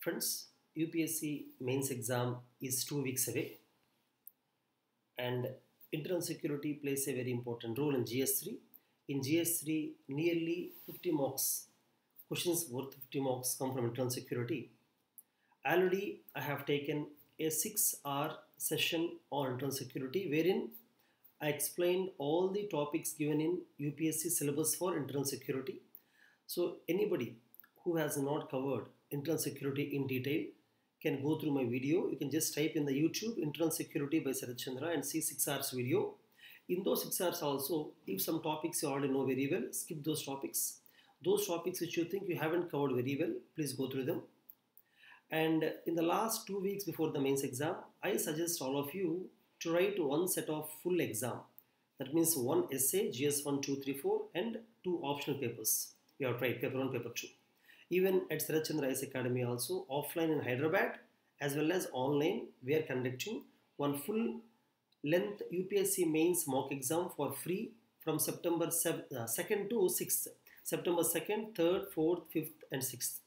Friends, UPSC mains exam is two weeks away, and internal security plays a very important role in GS3. In GS3, nearly 50 marks, questions worth 50 marks come from internal security. Already, I have taken a six hour session on internal security wherein I explained all the topics given in UPSC syllabus for internal security. So, anybody who has not covered internal security in detail can go through my video. You can just type in the YouTube internal security by Sarat Chandra and see 6 hours video. In those 6 hours also, if some topics you already know very well, skip those topics. Those topics which you think you haven't covered very well, please go through them. And in the last two weeks before the mains exam, I suggest all of you to write one set of full exam. That means one essay, GS 1, 2, 3, 4, and two optional papers. You have write paper 1, paper 2. Even at Sarat Chandra IAS Academy also, offline in Hyderabad as well as online, we are conducting one full length UPSC mains mock exam for free from September 7, uh, 2nd to 6th. September 2nd, 3rd, 4th, 5th, and 6th.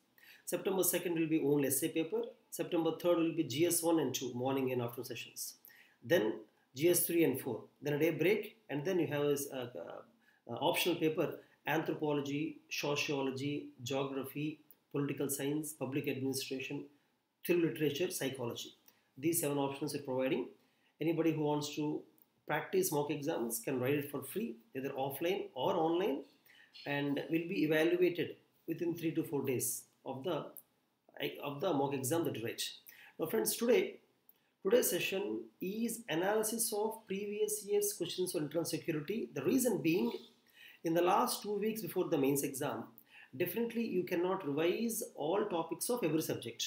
September 2nd will be only essay paper. September 3rd will be GS1 and 2, morning and afternoon sessions. Then GS3 and 4. Then a day break, and then you have a, uh, optional paper anthropology, sociology, geography, political science, public administration, Telugu literature, psychology. These seven options are providing. Anybody who wants to practice mock exams can write it for free, either offline or online, and will be evaluated within three to four days of the of the mock exam that you write. Now, friends, today today's session is analysis of previous year's questions on internal security. The reason being, in the last two weeks before the mains exam, definitely you cannot revise all topics of every subject.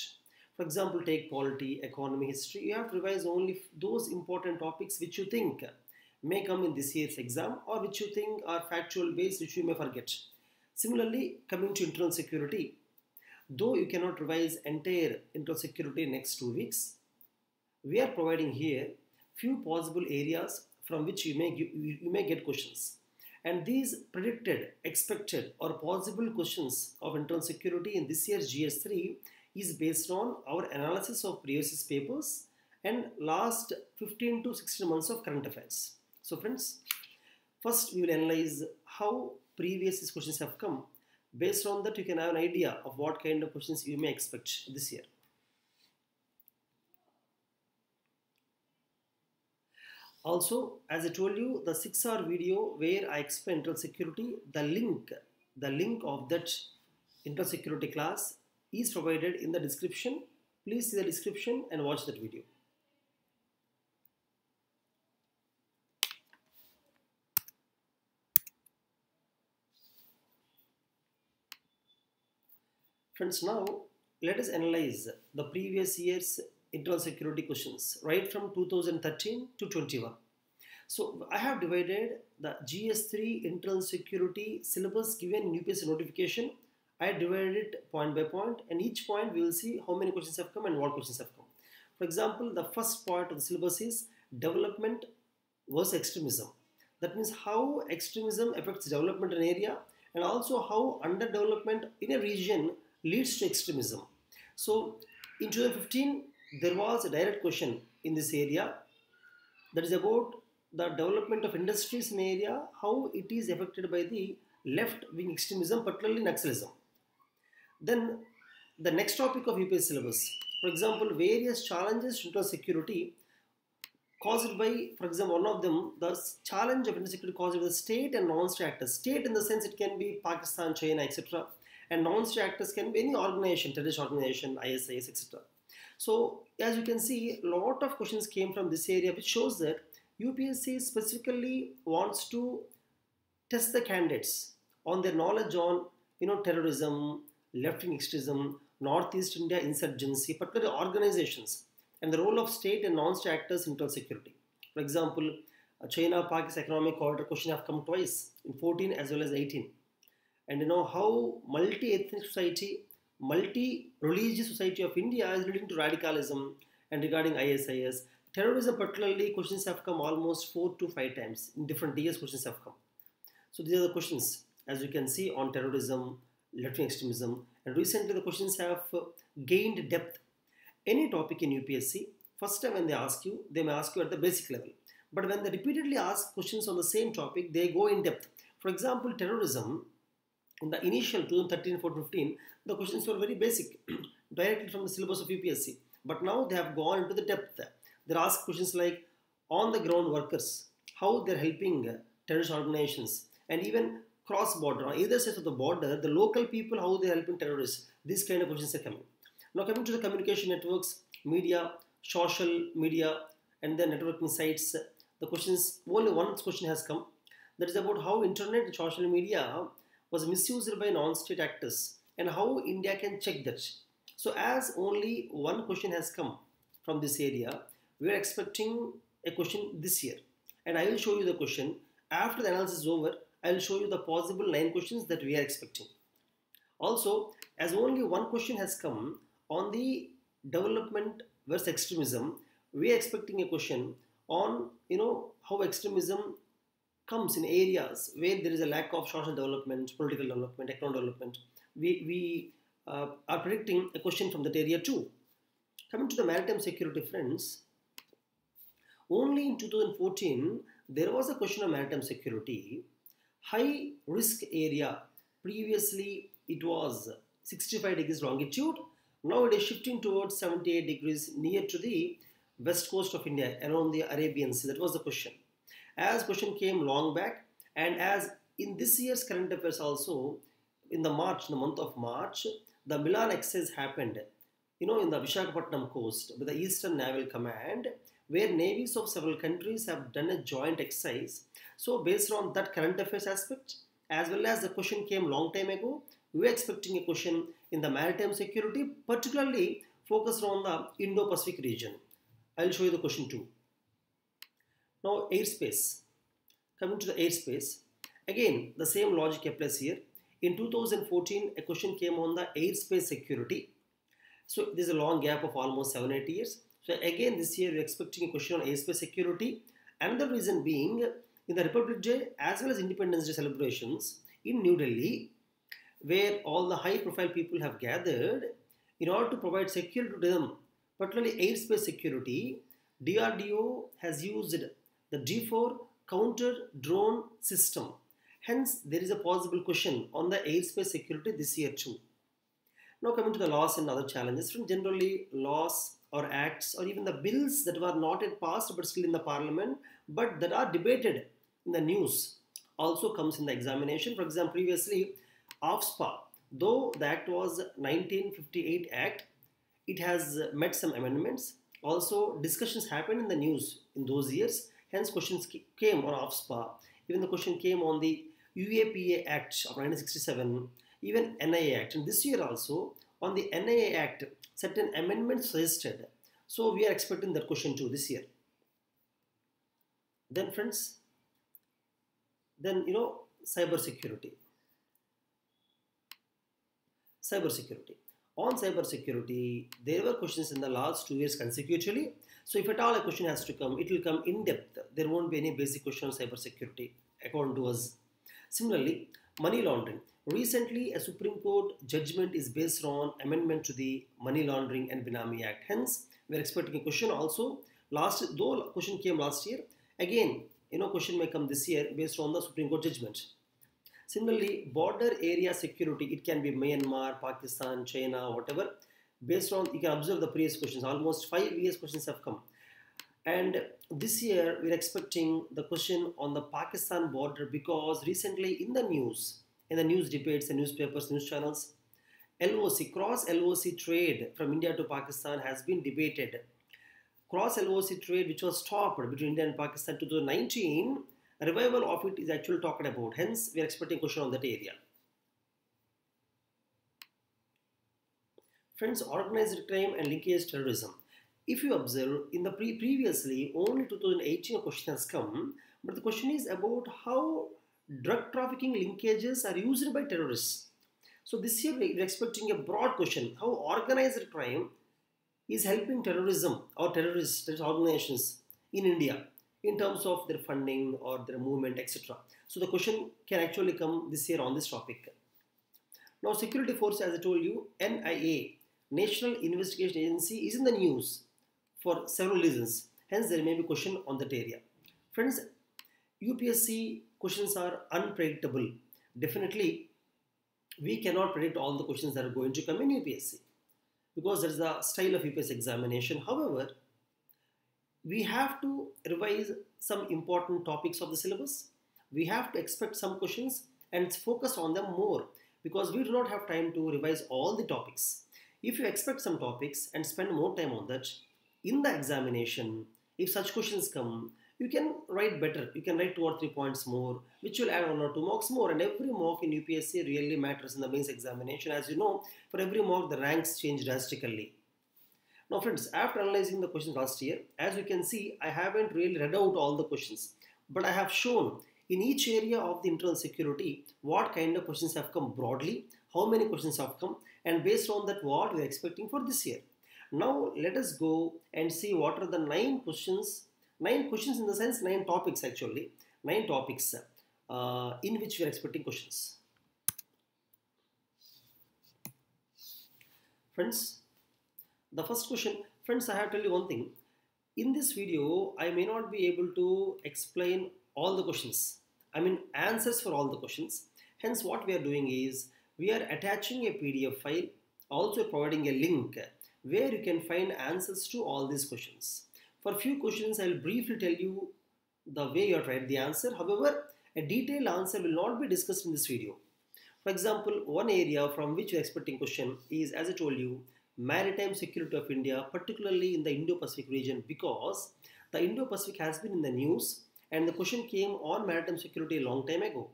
For example, take polity, economy, history. You have to revise only those important topics which you think may come in this year's exam or which you think are factual based, which you may forget. Similarly, coming to internal security, though you cannot revise entire internal security next two weeks, we are providing here few possible areas from which you may, you, you may get questions. And these predicted, expected, or possible questions of internal security in this year's GS3 is based on our analysis of previous papers and last 15 to 16 months of current affairs. So, friends, first we will analyze how previous questions have come. Based on that, you can have an idea of what kind of questions you may expect this year. Also, as I told you, the 6 hour video where I explain internal security, the link, the link of that internal security class is provided in the description. Please see the description and watch that video. Friends, now let us analyze the previous year's internal security questions right from 2013 to 21. So I have divided the GS3 internal security syllabus given in UPSC notification. I divided it point by point and each point we will see how many questions have come and what questions have come. For example, the first part of the syllabus is development versus extremism. That means how extremism affects development in an area and also how underdevelopment in a region leads to extremism. So in 2015, there was a direct question in this area that is about the development of industries in area, how it is affected by the left-wing extremism, particularly Naxalism. Then the next topic of UPS syllabus, for example, various challenges to security caused by, for example, one of them, the challenge of insecurity caused by the state and non-state actors. State in the sense it can be Pakistan, China, etc. And non-state actors can be any organization, terrorist organization, ISIS, etc. So as you can see, a lot of questions came from this area, which shows that UPSC specifically wants to test the candidates on their knowledge on you know terrorism, left-wing extremism, Northeast India insurgency, particularly organizations, and the role of state and non-state actors in internal security. For example, uh, China-Pakistan economic corridor question have come twice in 14 as well as 18. And you know how multi-ethnic society multi-religious society of India is leading to radicalism and regarding ISIS. Terrorism particularly questions have come almost four to five times in different years questions have come. So these are the questions as you can see on terrorism, left-wing extremism And recently the questions have uh, gained depth. Any topic in UPSC, first time when they ask you, they may ask you at the basic level. But when they repeatedly ask questions on the same topic, they go in depth. For example, terrorism, in the initial 2013 14 15 the questions were very basic directly from the syllabus of upsc but now they have gone into the depth. They ask questions like on the ground workers how they're helping terrorist organizations? And even cross border on either side of the border the local people how they're helping terrorists. These kind of questions are coming. Now coming to the communication networks media social media and the networking sites the questions only one question has come. That is about how internet social media was misused by non-state actors and how India can check that. So as only one question has come from this area, we are expecting a question this year. And I will show you the question. After the analysis is over, I will show you the possible nine questions that we are expecting. Also, as only one question has come on the development versus extremism, we are expecting a question on you know how extremism comes in areas where there is a lack of social development, political development, economic development. We, we uh, are predicting a question from that area too. Coming to the maritime security friends, only in 2014 there was a question of maritime security. High risk area, previously it was 65 degrees longitude, now it is shifting towards 78 degrees near to the west coast of India around the Arabian Sea. That was the question as question came long back and as in this year's current affairs also in the March, in the month of March, the Milan exercise happened, you know, in the Vishakhapatnam coast with the Eastern Naval Command, where navies of several countries have done a joint exercise. So based on that current affairs aspect, as well as the question came long time ago, we were expecting a question in the maritime security, particularly focused on the Indo-Pacific region. I'll show you the question too. Now airspace. Coming to the airspace, again the same logic applies here. In 2014, a question came on the airspace security. So there's a long gap of almost 7-8 years. So again this year we're expecting a question on airspace security. Another reason being in the Republic Day as well as Independence Day celebrations in New Delhi where all the high profile people have gathered in order to provide security to them, particularly airspace security, DRDO has used the D4 counter drone system. Hence, there is a possible question on the airspace security this year too. Now coming to the laws and other challenges from generally laws or acts or even the bills that were not yet passed but still in the parliament but that are debated in the news also comes in the examination. For example, previously AFSPA, though the act was 1958 act, it has met some amendments. Also discussions happened in the news in those years Hence, questions came on AFSPA. Even the question came on the UAPA Act of 1967, even NIA Act. And this year also, on the NIA Act, certain amendments suggested. So we are expecting that question too this year. Then friends, then you know, cyber security. Cyber security. On cyber security, there were questions in the last two years consecutively so if at all a question has to come, it will come in depth. There won't be any basic question on cybersecurity according to us. Similarly, money laundering. Recently, a Supreme Court judgment is based on amendment to the Money Laundering and Benami Act. Hence, we are expecting a question also. Last, though question came last year, again, you know, question may come this year based on the Supreme Court judgment. Similarly, border area security, it can be Myanmar, Pakistan, China, whatever based on you can observe the previous questions. Almost five years questions have come. And this year we're expecting the question on the Pakistan border because recently in the news in the news debates and newspapers news channels LOC cross LOC trade from India to Pakistan has been debated. Cross LOC trade which was stopped between India and Pakistan 2019 revival of it is actually talked about. Hence we are expecting question on that area Friends, organized crime and linkage terrorism. If you observe, in the pre previously, only 2018 a question has come, but the question is about how drug trafficking linkages are used by terrorists. So this year we're expecting a broad question, how organized crime is helping terrorism or terrorist organizations in India in terms of their funding or their movement, etc. So the question can actually come this year on this topic. Now, security force, as I told you, NIA, National Investigation Agency, is in the news for several reasons. Hence, there may be question on that area. Friends, UPSC questions are unpredictable. Definitely, we cannot predict all the questions that are going to come in UPSC because that's the style of UPSC examination. However, we have to revise some important topics of the syllabus. We have to expect some questions and focus on them more because we do not have time to revise all the topics. If you expect some topics and spend more time on that, in the examination, if such questions come, you can write better. You can write two or three points more, which will add one or two marks more. And every mark in UPSC really matters in the mains examination. As you know, for every mark, the ranks change drastically. Now, friends, after analyzing the questions last year, as you can see, I haven't really read out all the questions, but I have shown in each area of the internal security what kind of questions have come broadly, how many questions have come, and based on that, what we are expecting for this year. Now, let us go and see what are the nine questions nine questions in the sense nine topics actually. Nine topics uh, in which we are expecting questions. Friends the first question friends i have to tell you one thing. In this video i may not be able to explain all the questions. I mean answers for all the questions. Hence what we are doing is we are attaching a pdf file also providing a link where you can find answers to all these questions for a few questions, I will briefly tell you the way you have write the answer. However, a detailed answer will not be discussed in this video. For example, one area from which you are expecting question is, as I told you, maritime security of India, particularly in the Indo-Pacific region, because the Indo-Pacific has been in the news and the question came on maritime security a long time ago.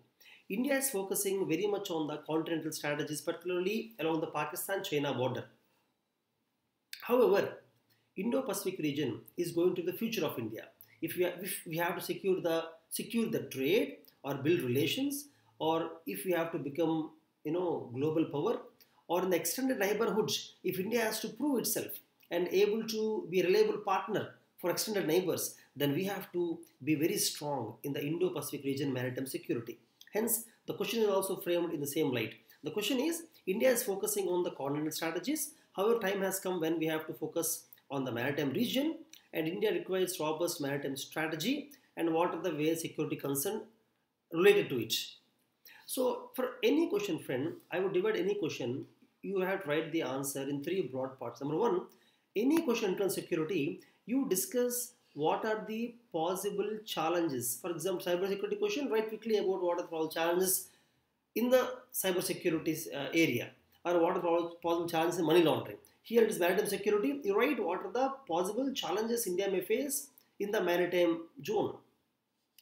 India is focusing very much on the continental strategies, particularly along the Pakistan-China border. However, Indo-Pacific region is going to be the future of India. If we, have, if we have to secure the secure the trade or build relations, or if we have to become you know global power, or in the extended neighborhoods, if India has to prove itself and able to be a reliable partner for extended neighbors, then we have to be very strong in the Indo-Pacific region maritime security. Hence, the question is also framed in the same light. The question is, India is focusing on the continental strategies. However, time has come when we have to focus on the maritime region and India requires robust maritime strategy and what are the ways security concern related to it. So for any question friend, I would divide any question, you have to write the answer in three broad parts. Number one, any question on security, you discuss what are the possible challenges. For example, cybersecurity question, write quickly about what are the challenges in the cybersecurity uh, area or what are the possible challenges in money laundering. Here it is maritime security. You write what are the possible challenges India may face in the maritime zone.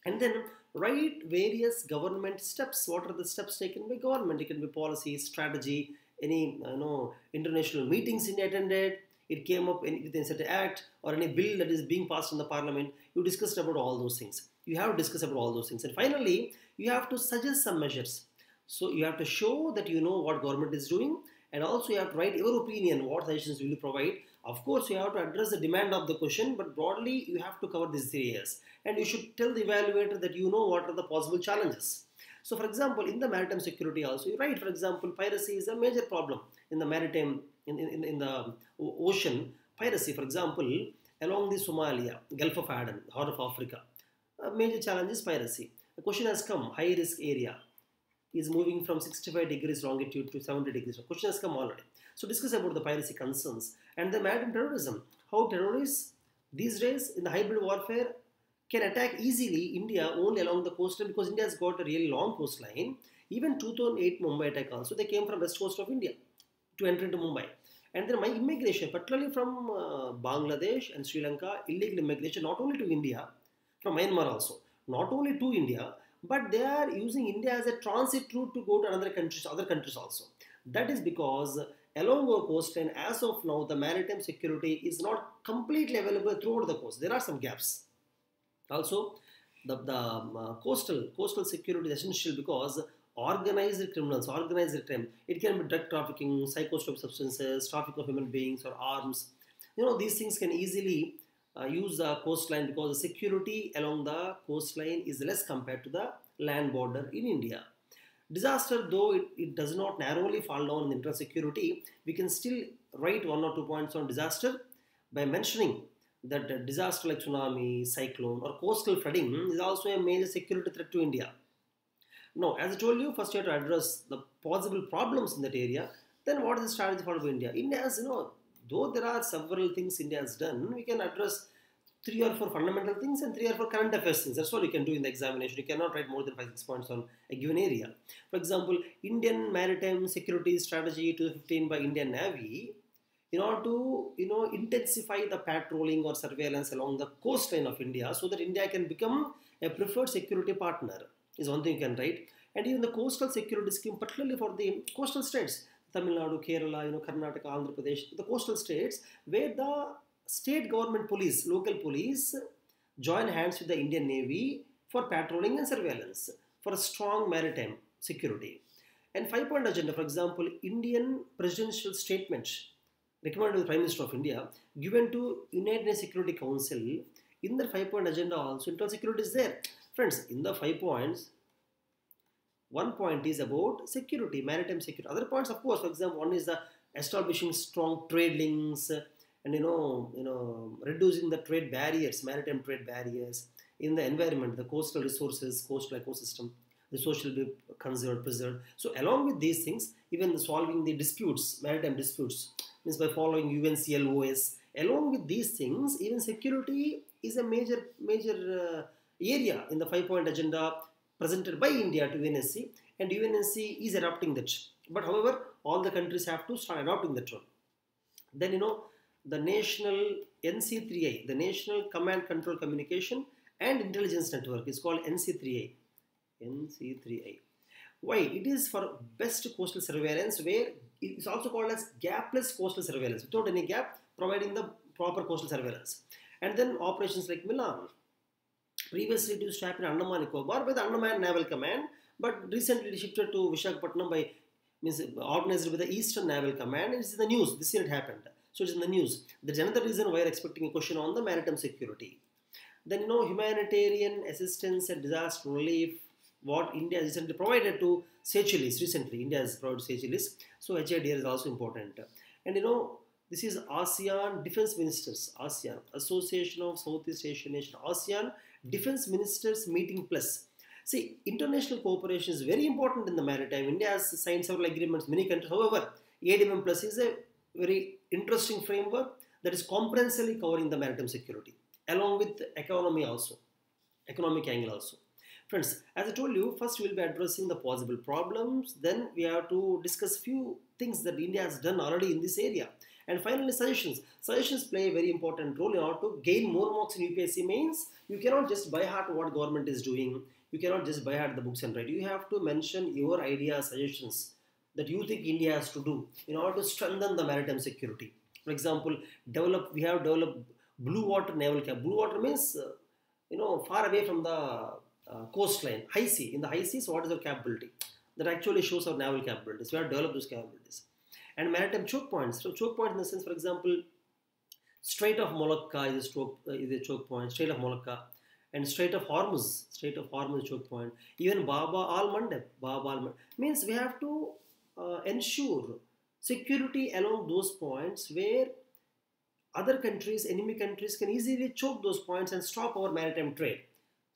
And then write various government steps. What are the steps taken by government? It can be policy, strategy, any you know international meetings India attended. It came up in, with certain act or any bill that is being passed in the parliament. You discussed about all those things. You have to discuss about all those things. And finally, you have to suggest some measures. So you have to show that you know what government is doing and also you have to write your opinion what suggestions will you provide of course you have to address the demand of the question but broadly you have to cover these areas and you should tell the evaluator that you know what are the possible challenges so for example in the maritime security also you write for example piracy is a major problem in the maritime in, in, in the um, ocean piracy for example along the Somalia Gulf of Aden Horn of Africa a major challenge is piracy the question has come high risk area is moving from 65 degrees longitude to 70 degrees. The question has come already. So discuss about the piracy concerns and the maritime terrorism. How terrorists these days in the hybrid warfare can attack easily India only along the coastline because India has got a really long coastline. Even 2008 Mumbai attack also, they came from west coast of India to enter into Mumbai. And then my immigration, particularly from uh, Bangladesh and Sri Lanka, illegal immigration, not only to India, from Myanmar also, not only to India, but they are using India as a transit route to go to other countries, other countries also. That is because along our coastline, as of now, the maritime security is not completely available throughout the coast. There are some gaps. Also, the, the um, uh, coastal coastal security is essential because organized criminals, organized crime, it can be drug trafficking, psychotropic substances, traffic of human beings or arms. You know, these things can easily uh, use the coastline because the security along the coastline is less compared to the land border in India. Disaster, though it, it does not narrowly fall down in internal security, we can still write one or two points on disaster by mentioning that disaster like tsunami, cyclone, or coastal flooding is also a major security threat to India. Now, as I told you, first you have to address the possible problems in that area. Then, what is the strategy for India? India has, you know, though there are several things India has done, we can address three or four fundamental things and three or four current affairs things. That's all you can do in the examination. You cannot write more than five, six points on a given area. For example, Indian Maritime Security Strategy 2015 by Indian Navy in order to you know intensify the patrolling or surveillance along the coastline of India so that India can become a preferred security partner is one thing you can write and even the coastal security scheme particularly for the coastal states Tamil Nadu, Kerala, you know, Karnataka, Andhra Pradesh, the coastal states where the state government police, local police join hands with the Indian Navy for patrolling and surveillance for a strong maritime security. And five point agenda, for example, Indian presidential statement recommended to the Prime Minister of India, given to United Nations Security Council, in the five point agenda also internal security is there. Friends, in the five points, one point is about security, maritime security. Other points, of course, for example, one is the establishing strong trade links and you know, you know, reducing the trade barriers, maritime trade barriers in the environment, the coastal resources, coastal ecosystem, the social be conserved, preserved. So along with these things, even solving the disputes, maritime disputes, means by following UNCLOS. Along with these things, even security is a major major uh, area in the five-point agenda presented by India to UNSC, and UNSC is adopting that. But however, all the countries have to start adopting that one. Then you know the national NC3I, the National Command Control Communication and Intelligence Network is called NC3I. NC3I. Why? It is for best coastal surveillance where it is also called as gapless coastal surveillance without any gap providing the proper coastal surveillance. And then operations like Milan. Previously it used to happen in Andaman Nicobar by the Andaman Naval Command but recently shifted to Vishakhapatnam by means organized by the Eastern Naval Command. It's in the news. This year it happened. So it's in the news. There's another reason why we're expecting a question on the maritime security. Then you know humanitarian assistance and disaster relief what India has recently provided to Seychelles recently. India has provided Seychelles. So HADR is also important. And you know, this is ASEAN Defense Ministers, ASEAN, Association of Southeast Asian Nations, ASEAN Hmm. Defense Ministers Meeting Plus. See, international cooperation is very important in the maritime. India has signed several agreements, many countries. However, ADM Plus is a very interesting framework that is comprehensively covering the maritime security, along with economy also, economic angle also. Friends, as I told you, first we'll be addressing the possible problems, then we have to discuss few things that India has done already in this area. And finally, suggestions. Suggestions play a very important role in order to gain more marks in UPSC mains. You cannot just by heart what government is doing. You cannot just by heart the books and write. You have to mention your ideas, suggestions that you think India has to do in order to strengthen the maritime security. For example, develop. We have developed blue water naval camp. Blue water means, uh, you know, far away from the uh, coastline, high sea. In the high seas, what is our capability? That actually shows our naval capabilities. We have developed those capabilities. And maritime choke points. So choke points in the sense, for example, Strait of Malacca is a, choke, uh, is a choke point. Strait of Malacca and Strait of Hormuz. Strait of Hormuz choke point. Even Baba al Mandeb. Baba al Mandeb means we have to uh, ensure security along those points where other countries, enemy countries, can easily choke those points and stop our maritime trade.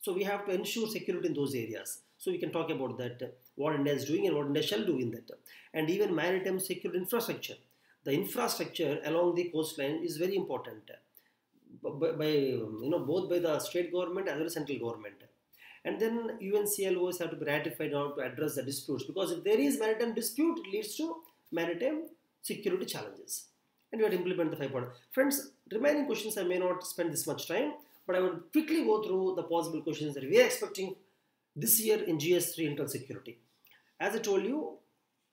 So we have to ensure security in those areas. So we can talk about that, what India is doing and what India shall do in that. And even maritime security infrastructure. The infrastructure along the coastline is very important. Uh, by, by you know both by the state government as well as central government. And then UNCLOS have to be ratified in order to address the disputes because if there is maritime dispute, it leads to maritime security challenges. And we have to implement the five point. Friends, remaining questions I may not spend this much time but I will quickly go through the possible questions that we are expecting this year in GS3 internal security. As I told you,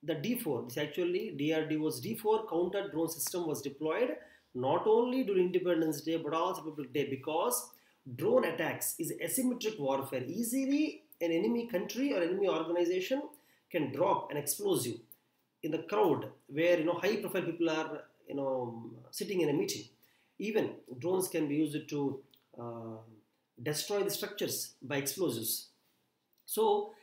the D4, this actually DRDO's D4 counter drone system was deployed not only during Independence Day but also Republic Day because drone attacks is asymmetric warfare. Easily an enemy country or enemy organization can drop an explosive in the crowd where you know high profile people are you know sitting in a meeting. Even drones can be used to uh, destroy the structures by explosives. So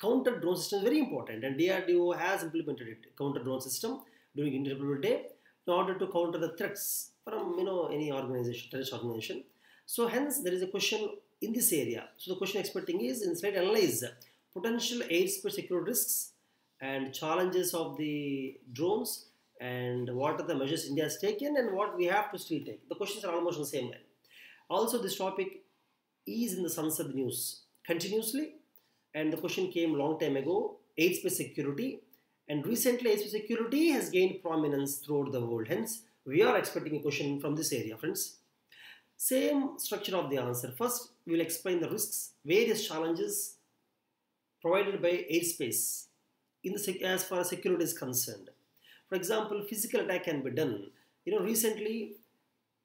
counter drone system is very important, and DRDO has implemented it counter drone system during Independence Day in order to counter the threats from you know any organization, terrorist organization. So hence there is a question in this area. So the question expecting is instead analyze potential airspace security risks and challenges of the drones and what are the measures India has taken and what we have to still take. The questions are almost the same line. Also, this topic is in the Sansad news continuously, and the question came long time ago: airspace security, and recently airspace security has gained prominence throughout the world. Hence, we are expecting a question from this area, friends. Same structure of the answer. First, we will explain the risks, various challenges provided by airspace in the as far as security is concerned. For example, physical attack can be done. You know, recently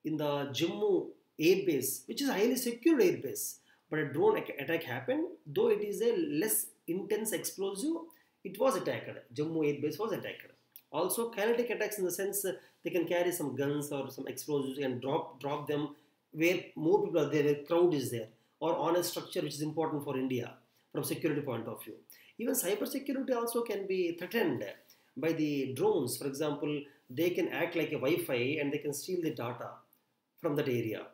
in the Jammu air base, which is a highly secure air base, but a drone attack happened, though it is a less intense explosive, it was attacked. Jammu air base was attacked. Also, kinetic attacks in the sense uh, they can carry some guns or some explosives and drop drop them where more people are there, where crowd is there, or on a structure which is important for India from security point of view. Even cyber security also can be threatened by the drones. For example, they can act like a Wi-Fi and they can steal the data from that area,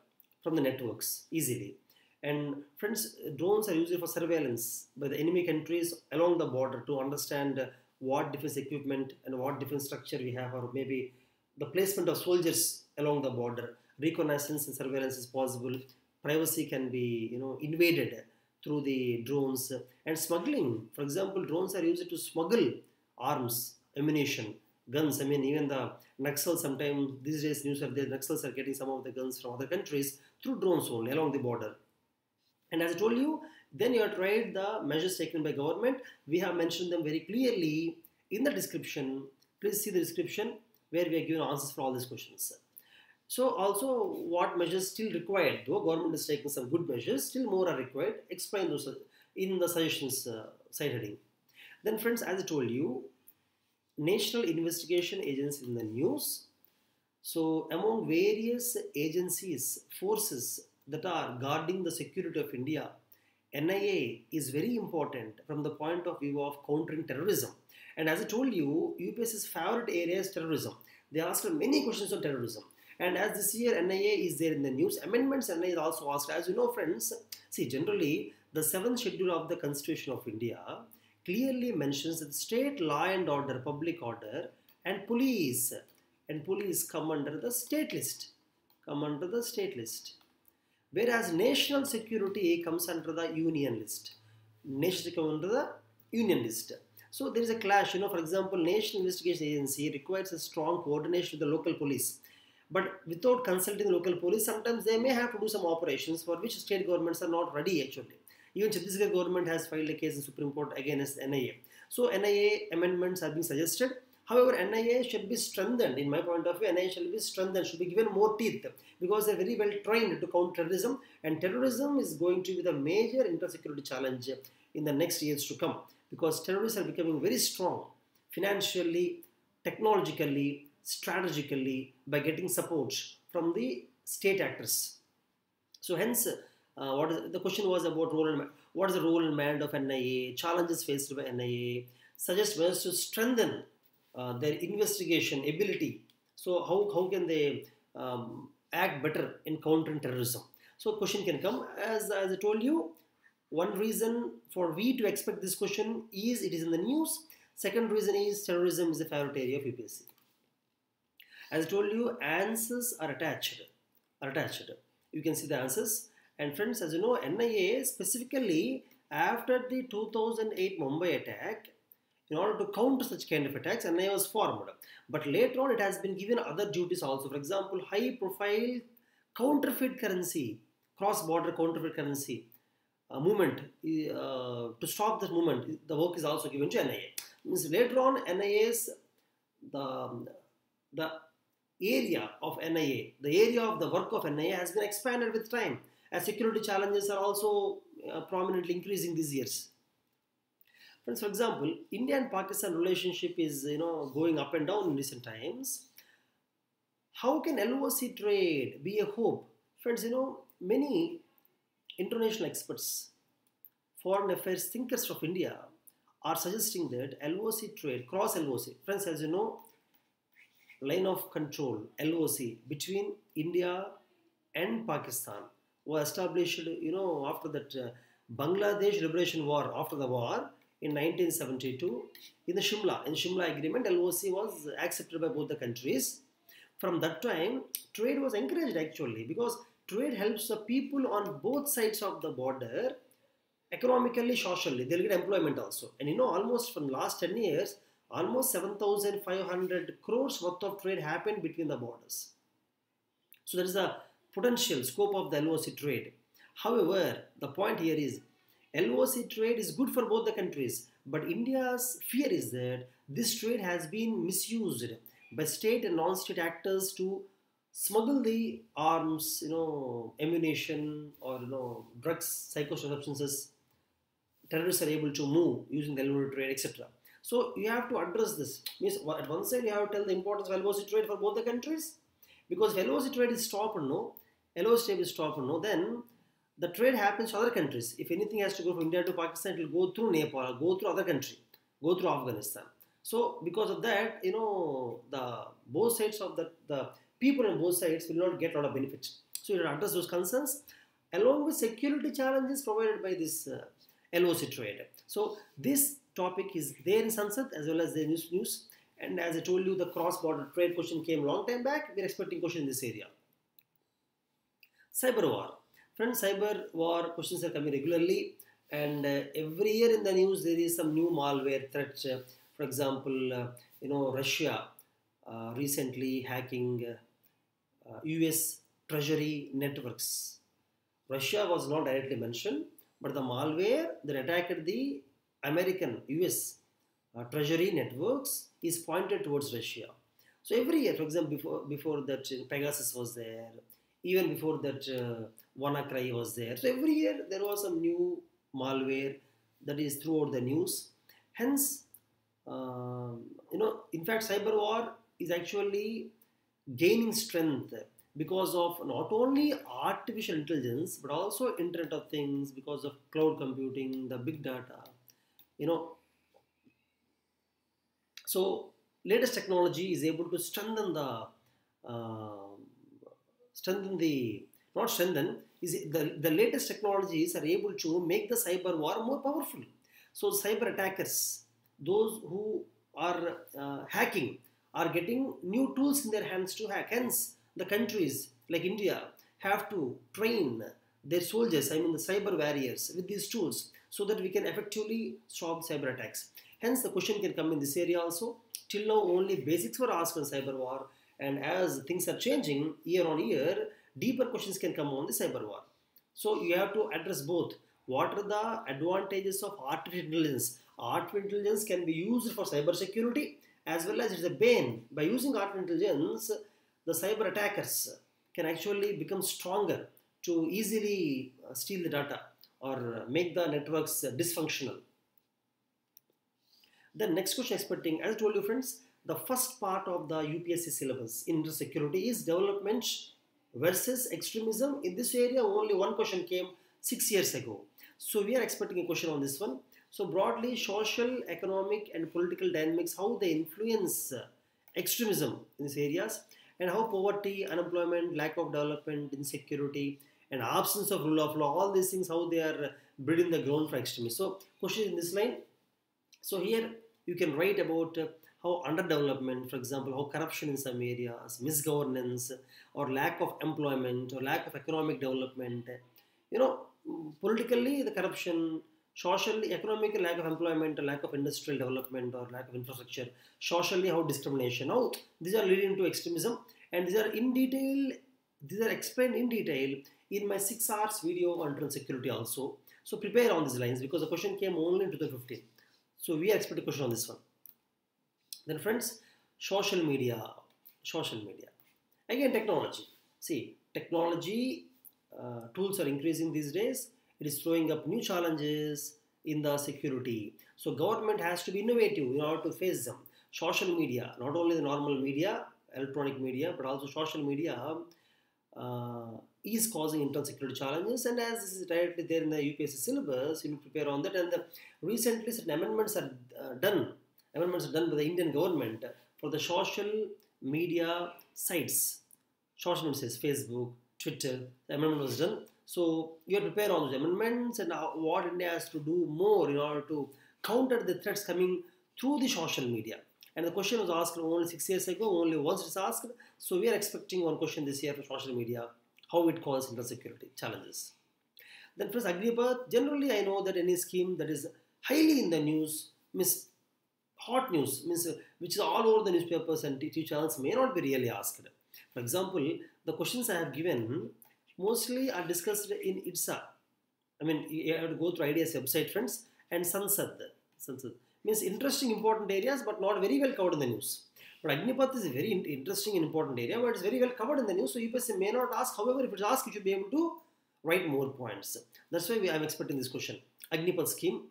from the networks easily. And friends, drones are used for surveillance by the enemy countries along the border to understand what defense equipment and what defense structure we have, or maybe the placement of soldiers along the border. Reconnaissance and surveillance is possible. Privacy can be, you know, invaded through the drones and smuggling. For example, drones are used to smuggle arms, ammunition, guns. I mean, even the Naxals sometimes these days news are there. Naxals are getting some of the guns from other countries through drones only along the border. And as I told you, then you have tried the measures taken by government. We have mentioned them very clearly in the description. Please see the description where we are given answers for all these questions. So also what measures still required, though government is taking some good measures, still more are required. Explain those in the suggestions uh, side heading. Then friends, as I told you, National Investigation Agency in the news. So among various agencies, forces that are guarding the security of India, NIA is very important from the point of view of countering terrorism. And as I told you, UPS's favorite area is terrorism. They asked many questions on terrorism. And as this year NIA is there in the news, amendments NIA is also asked. As you know, friends, see, generally, the seventh schedule of the Constitution of India clearly mentions that state law and order, public order, and police, and police come under the state list, come under the state list. Whereas national security comes under the union list. National security comes under the union list. So there is a clash. You know, for example, National Investigation Agency requires a strong coordination with the local police. But without consulting the local police, sometimes they may have to do some operations for which state governments are not ready actually. Even Chhattisgarh government has filed a case in Supreme Court against NIA. So NIA amendments have been suggested. However, NIA should be strengthened. In my point of view, NIA should be strengthened, should be given more teeth because they're very well trained to counter terrorism. And terrorism is going to be the major inter-security challenge in the next years to come because terrorists are becoming very strong financially, technologically, strategically by getting support from the state actors. So hence, uh, what is, the question was about role and what is the role and mandate of NIA, challenges faced by NIA, suggest ways to strengthen uh, their investigation ability. So how, how can they um, act better in countering terrorism? So question can come as, as I told you, one reason for we to expect this question is it is in the news. Second reason is terrorism is a favorite area of UPSC. As I told you, answers are attached. Are attached. You can see the answers. And friends, as you know, NIA specifically after the 2008 Mumbai attack, in order to counter such kind of attacks, NIA was formed. But later on, it has been given other duties also. For example, high profile counterfeit currency, cross-border counterfeit currency uh, movement. Uh, to stop this movement, the work is also given to NIA. Means later on, NIA's the the area of NIA, the area of the work of NIA has been expanded with time as security challenges are also uh, prominently increasing these years. Friends, for example, India and Pakistan relationship is you know going up and down in recent times. How can LOC trade be a hope? Friends, you know many international experts foreign affairs thinkers of India are suggesting that LOC trade, cross LOC, friends, as you know, line of control, LOC, between India and Pakistan was established, you know, after that uh, Bangladesh Liberation War, after the war in 1972, in the Shimla, in Shimla Agreement, LOC was accepted by both the countries. From that time, trade was encouraged actually because trade helps the people on both sides of the border economically, socially. They'll get employment also. And you know, almost from last 10 years, almost 7,500 crores worth of trade happened between the borders. So there is a potential scope of the LOC trade. However, the point here is LOC trade is good for both the countries, but India's fear is that this trade has been misused by state and non-state actors to smuggle the arms, you know, ammunition or you know, drugs, psychoactive substances. Terrorists are able to move using the LOC trade, etc. So you have to address this. Means at one side you have to tell the importance of LOC trade for both the countries, because if LOC trade is stopped, no, LOC trade is stopped, no, then the trade happens to other countries. If anything has to go from India to Pakistan, it will go through Nepal, go through other country, go through Afghanistan. So because of that, you know, the both sides of the, the people on both sides will not get a lot of benefits. So you address those concerns along with security challenges provided by this uh, LOC trade. So this topic is there in Sansad as well as the news news. And as I told you, the cross-border trade question came long time back. We're expecting question in this area. Cyber war. Friends, cyber war questions are coming regularly. And uh, every year in the news, there is some new malware threat. Uh, for example, uh, you know, Russia uh, recently hacking US uh, treasury networks. Russia was not directly mentioned, but the malware that attacked the American US uh, treasury networks is pointed towards Russia. So every year, for example, before before that uh, Pegasus was there, even before that uh, WannaCry was there. So every year there was some new malware that is throughout the news. Hence, uh, you know, in fact, cyber war is actually gaining strength because of not only artificial intelligence but also Internet of Things, because of cloud computing, the big data you know so latest technology is able to strengthen the uh, strengthen the not strengthen is the, the latest technologies are able to make the cyber war more powerful so cyber attackers those who are uh, hacking are getting new tools in their hands to hack hence the countries like india have to train their soldiers i mean the cyber warriors with these tools so that we can effectively stop cyber attacks. Hence, the question can come in this area also. Till now, only basics were asked on cyber war, and as things are changing year on year, deeper questions can come on the cyber war. So, you have to address both. What are the advantages of artificial intelligence? Artificial intelligence can be used for cyber security as well as it's a bane. By using artificial intelligence, the cyber attackers can actually become stronger to easily uh, steal the data or make the networks dysfunctional. The next question expecting, as I told you friends, the first part of the UPSC syllabus in security is development versus extremism. In this area, only one question came six years ago. So we are expecting a question on this one. So broadly, social, economic and political dynamics, how they influence extremism in these areas and how poverty, unemployment, lack of development, insecurity, and absence of rule of law, all these things, how they are building the ground for extremism. So, question in this line. So, here you can write about uh, how underdevelopment, for example, how corruption in some areas, misgovernance, or lack of employment, or lack of economic development. You know, politically, the corruption, socially, economic lack of employment, lack of industrial development, or lack of infrastructure, socially, how discrimination, how these are leading to extremism, and these are in detail, these are explained in detail in my 6 hours video on internal security also. So prepare on these lines because the question came only in 2015. So we expect a question on this one. Then friends, social media, social media. Again, technology. See, technology uh, tools are increasing these days. It is throwing up new challenges in the security. So government has to be innovative in order to face them. Social media, not only the normal media, electronic media, but also social media uh, is causing internal security challenges. And as this is directly there in the UPSC syllabus, you prepare on that. And the, recently, certain amendments are uh, done. Amendments are done by the Indian government for the social media sites. Social media says Facebook, Twitter. The amendment was done. So you have to prepare on those amendments and what India has to do more in order to counter the threats coming through the social media. And the question was asked only six years ago, only once it's asked. So we are expecting one question this year for social media, how it causes insecurity challenges. Then first Agnipath, generally I know that any scheme that is highly in the news, means hot news, means which is all over the newspapers and TV channels may not be really asked. For example, the questions I have given mostly are discussed in IDSA. I mean, you have to go through IDS website, friends, and Sansad. Sansad means interesting, important areas, but not very well covered in the news. But Agnipath is a very interesting and important area, but it's very well covered in the news. So UPSC may not ask. However, if it's asked, you should be able to write more points. That's why we, I'm expecting this question. Agnipath scheme.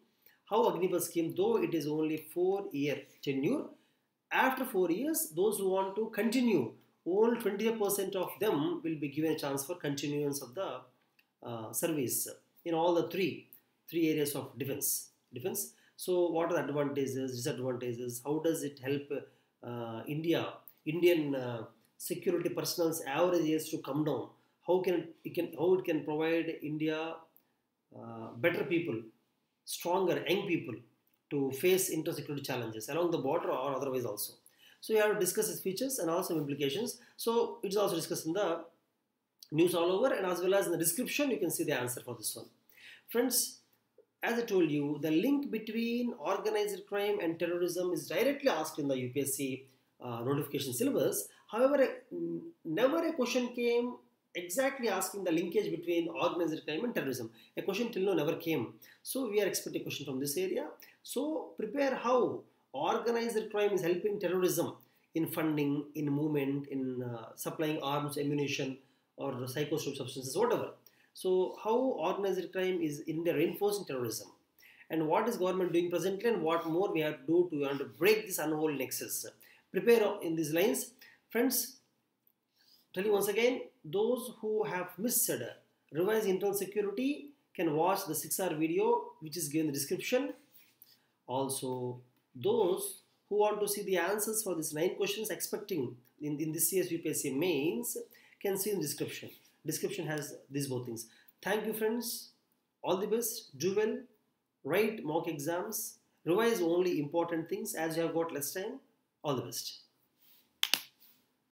How Agnipath scheme, though it is only four year tenure, after four years, those who want to continue, all 20% of them will be given a chance for continuance of the uh, service in all the three three areas of defense. Defense so, what are the advantages, disadvantages? How does it help uh, India, Indian uh, security personnel's average age to come down? How can it can how it can provide India uh, better people, stronger young people to face intersecurity challenges along the border or otherwise also. So, you have to discuss its features and also implications. So, it's also discussed in the news all over and as well as in the description you can see the answer for this one. Friends, as I told you, the link between organized crime and terrorism is directly asked in the UPSC uh, notification syllabus. However, never a question came exactly asking the linkage between organized crime and terrorism. A question till now never came. So we are expecting a question from this area. So prepare how organized crime is helping terrorism in funding, in movement, in uh, supplying arms, ammunition, or psychotropic substances, whatever. So how organized crime is in the reinforcing terrorism? And what is government doing presently and what more we have to do to, to break this unholy nexus? Prepare in these lines. Friends, tell you once again, those who have missed revise internal security can watch the 6R video which is given in the description. Also, those who want to see the answers for these nine questions expecting in, in this year's mains can see in the description description has these both things. Thank you friends. All the best. Do well. Write mock exams. Revise only important things as you have got less time. All the best.